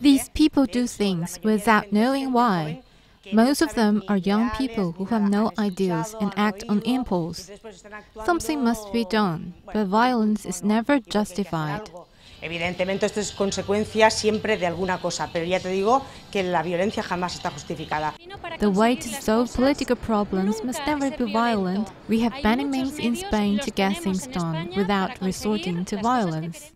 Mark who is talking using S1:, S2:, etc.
S1: These people do things without knowing why. Most of them are young people who have no ideals and act on impulse. Something must be done, but violence is never justified.
S2: Evidentemente esto es consecuencia siempre de alguna cosa, pero ya te digo que la violencia jamás está justificada.
S1: The way to solve political problems must never be violent. We have many means in Spain to get things done without resorting to violence.